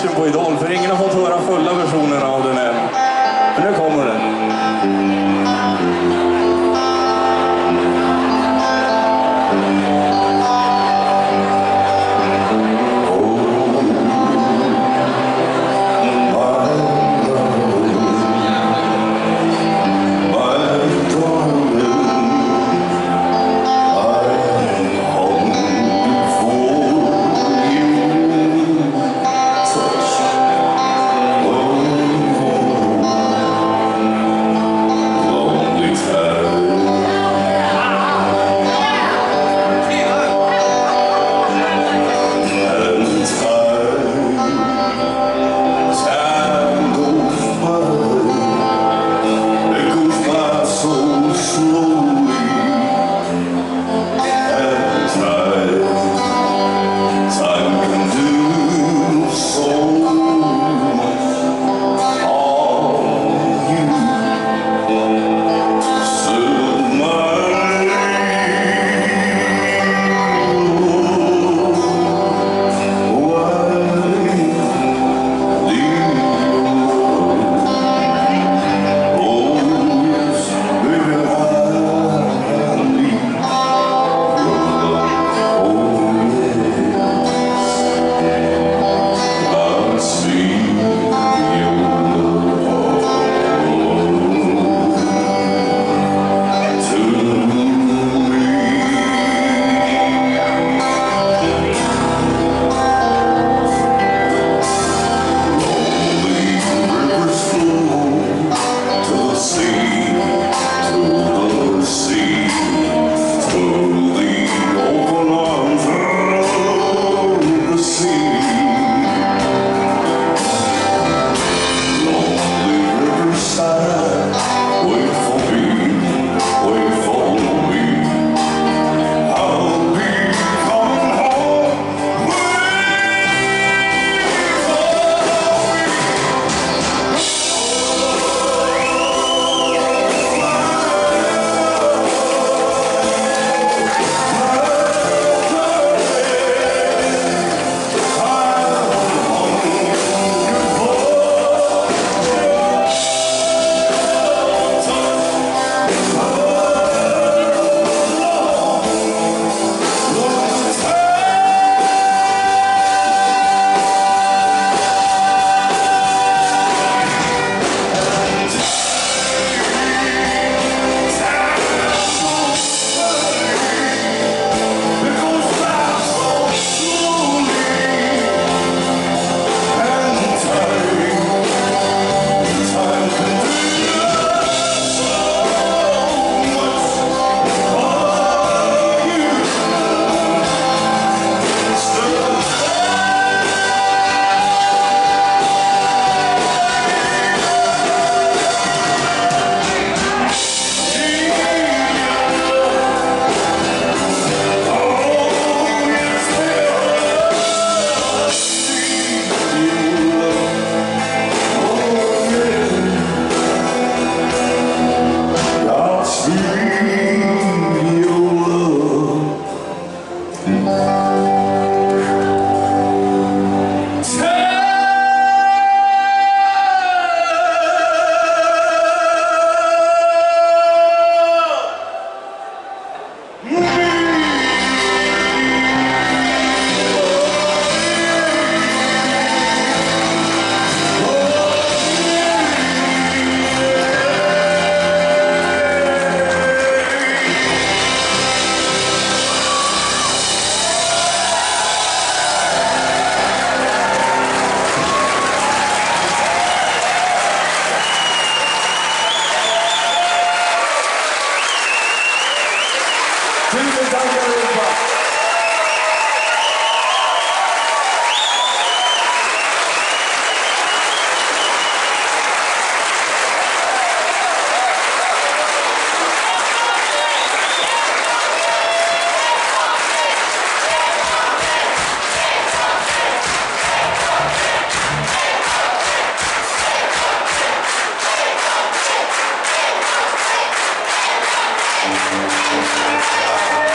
audition på Idol, för ingen har fått höra fulla versionen av den än. Men nu kommer den. Obrigado.